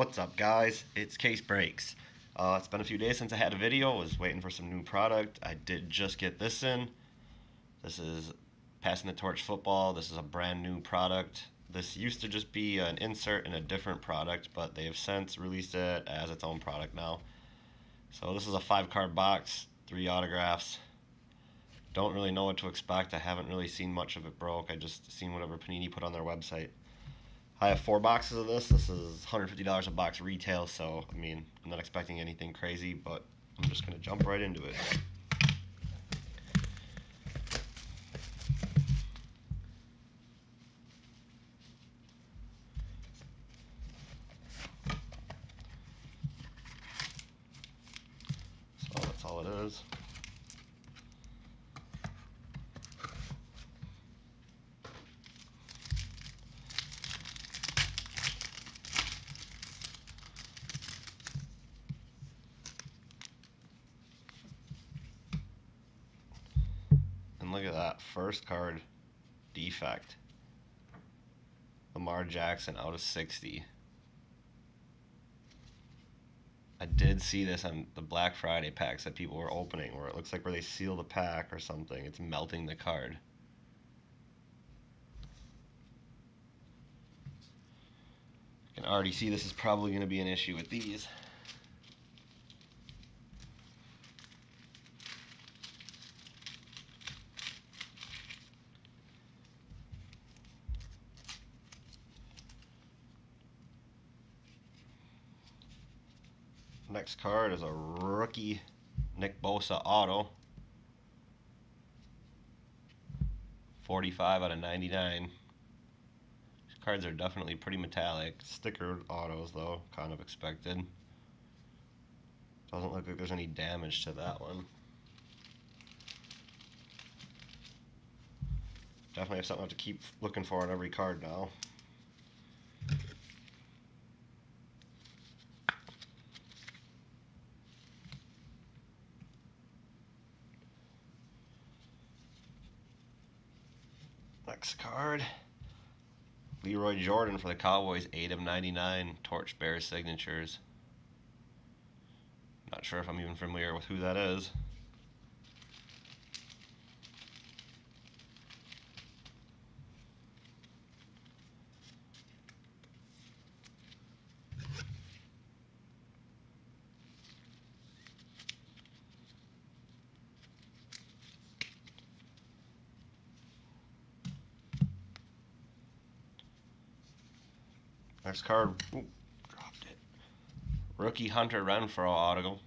What's up guys? It's Case Breaks. Uh, it's been a few days since I had a video. I was waiting for some new product. I did just get this in. This is Passing the Torch Football. This is a brand new product. This used to just be an insert in a different product, but they have since released it as its own product now. So this is a five card box, three autographs. Don't really know what to expect. I haven't really seen much of it broke. I just seen whatever Panini put on their website. I have four boxes of this. This is $150 a box retail, so I mean, I'm not expecting anything crazy, but I'm just going to jump right into it. So that's all it is. And look at that first card defect. Lamar Jackson out of 60. I did see this on the Black Friday packs that people were opening where it looks like where they seal the pack or something. It's melting the card. I can already see this is probably going to be an issue with these. Next card is a rookie Nick Bosa auto. 45 out of 99. These cards are definitely pretty metallic. Sticker autos though, kind of expected. Doesn't look like there's any damage to that one. Definitely have something to keep looking for on every card now. Next card. Lee Roy Jordan for the Cowboys, 8 of 99, Torchbearers signatures. Not sure if I'm even familiar with who that is. Next card. Ooh, dropped it. Rookie Hunter Renfrow auto.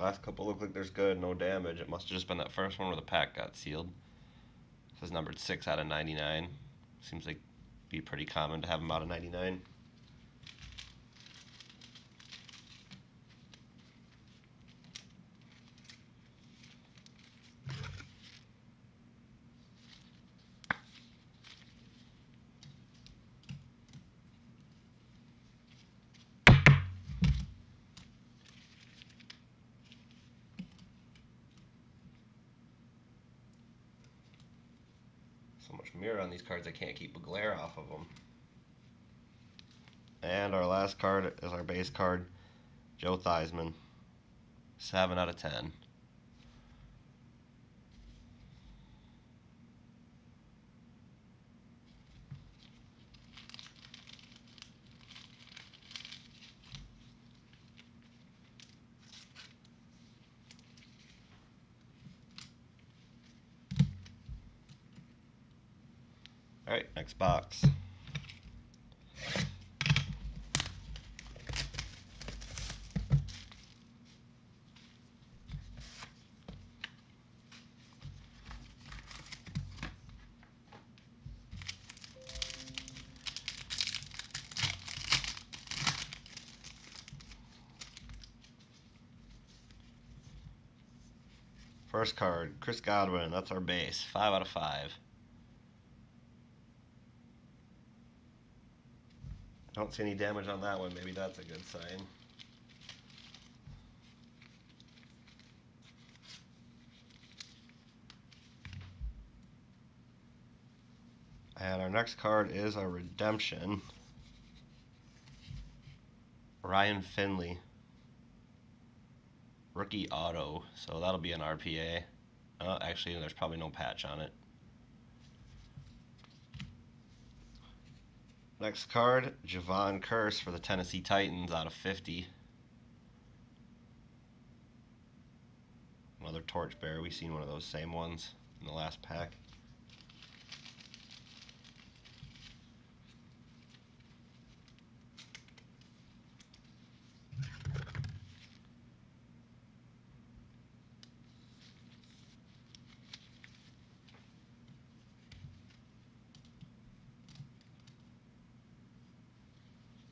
Last couple look like there's good, no damage. It must have just been that first one where the pack got sealed. This is numbered 6 out of 99. Seems like be pretty common to have them out of 99. So much mirror on these cards, I can't keep a glare off of them. And our last card is our base card, Joe Theismann. 7 out of 10. All right, next box. First card, Chris Godwin. That's our base. Five out of five. Don't see any damage on that one. Maybe that's a good sign. And our next card is a redemption. Ryan Finley. Rookie auto, so that'll be an RPA. Uh, actually, there's probably no patch on it. Next card, Jevon Kearse for the Tennessee Titans out of 50. Another torchbearer. We've seen one of those same ones in the last pack.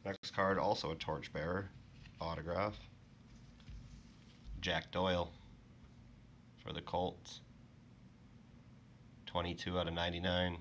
Next card, also a torchbearer. Autograph. Jack Doyle for the Colts. 22 out of 99.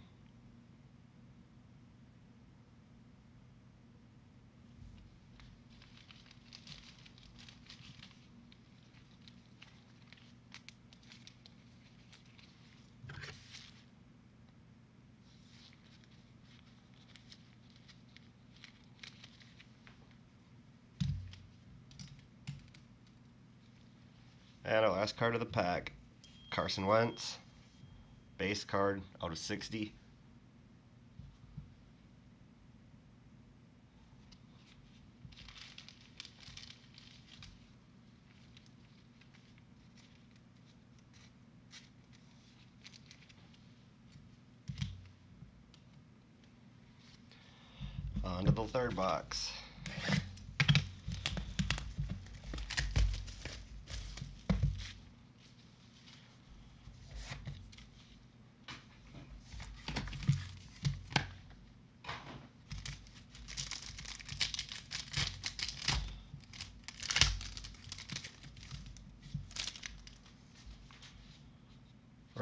And our last card of the pack, Carson Wentz, base card out of 60. On to the third box.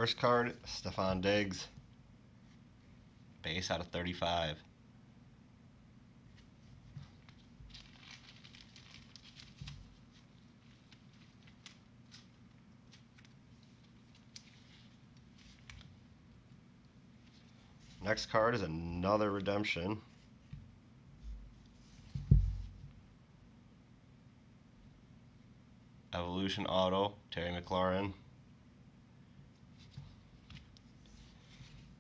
First card, Stefon Diggs. Base out of 35. Next card is another redemption. Evolution Auto, Terry McLaurin.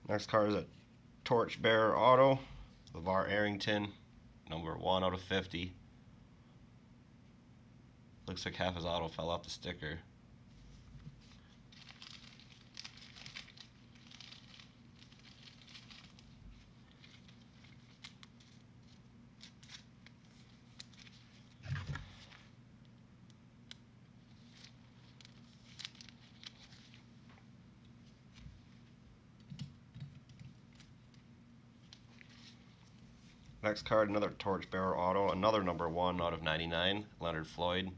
Next car is a Torchbearer Auto, LaVar Arrington, number 1 out of 50. Looks like half his auto fell off the sticker. Next card, another Torchbearer Auto, another number 1 out of 99, Leonard Floyd.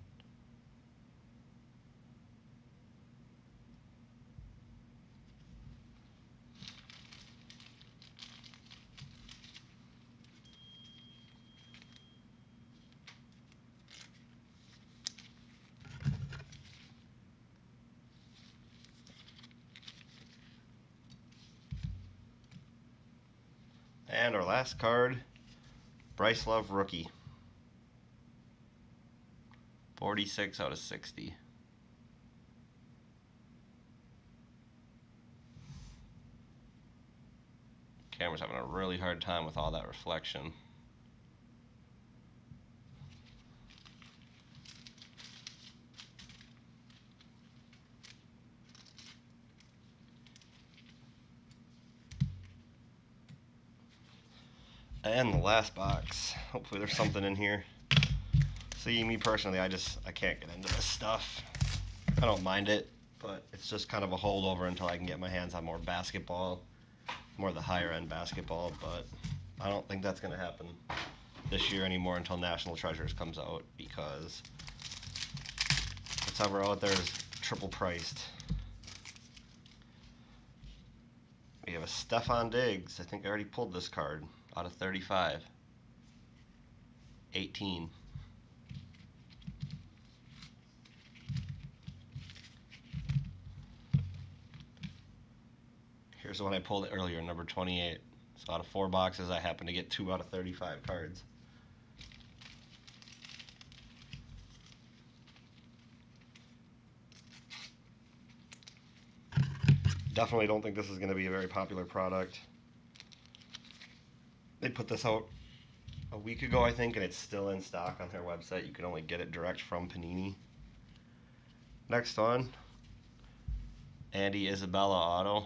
And our last card, Bryce Love rookie. 46 out of 60. Camera's having a really hard time with all that reflection. And the last box. Hopefully there's something in here. See, me personally, I just, I can't get into this stuff. I don't mind it, but it's just kind of a holdover until I can get my hands on more basketball, more the higher end basketball, but I don't think that's going to happen this year anymore until National Treasures comes out because whatever out there is triple priced. We have a Stefon Diggs. I think I already pulled this card out of 35. 18. Here's the one I pulled earlier, number 28. So out of four boxes, I happen to get two out of 35 cards. Definitely don't think this is going to be a very popular product. They put this out a week ago, I think, and it's still in stock on their website. You can only get it direct from Panini. Next one, Andy Isabella Auto.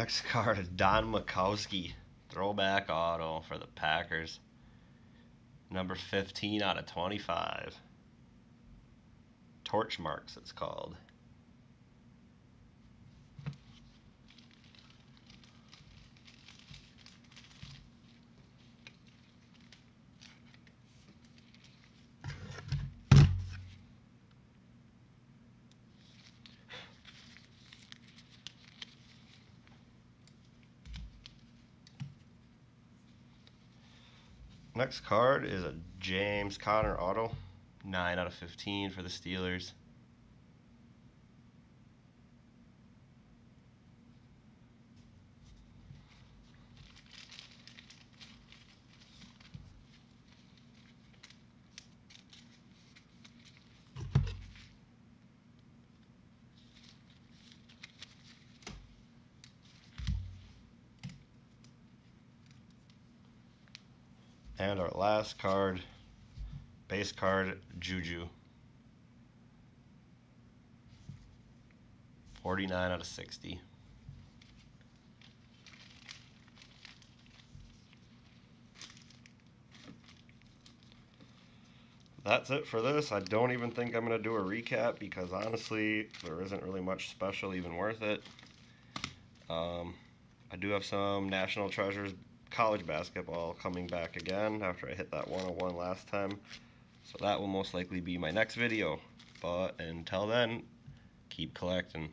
Next card, Don Majkowski. Throwback auto for the Packers. Number 15 out of 25. Torch marks, it's called. Next card is a James Conner auto. 9 out of 15 for the Steelers. And our last card, base card, Juju. 49 out of 60. That's it for this. I don't even think I'm going to do a recap because honestly, there isn't really much special even worth it. Um, I do have some National Treasures college basketball coming back again after I hit that 101 last time. So that will most likely be my next video. But until then, keep collecting.